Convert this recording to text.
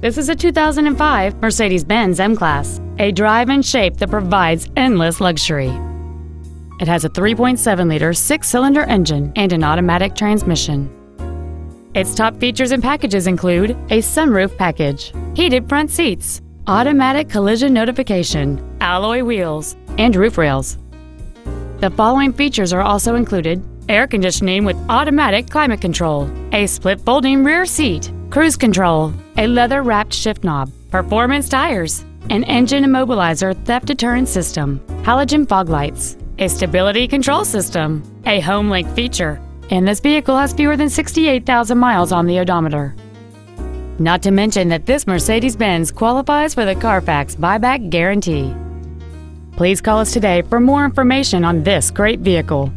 This is a 2005 Mercedes-Benz M-Class, a drive and shape that provides endless luxury. It has a 3.7-liter six-cylinder engine and an automatic transmission. Its top features and packages include a sunroof package, heated front seats, automatic collision notification, alloy wheels, and roof rails. The following features are also included air conditioning with automatic climate control, a split folding rear seat, cruise control, a leather wrapped shift knob, performance tires, an engine immobilizer theft deterrent system, halogen fog lights, a stability control system, a HomeLink feature, and this vehicle has fewer than 68,000 miles on the odometer. Not to mention that this Mercedes-Benz qualifies for the Carfax buyback guarantee. Please call us today for more information on this great vehicle.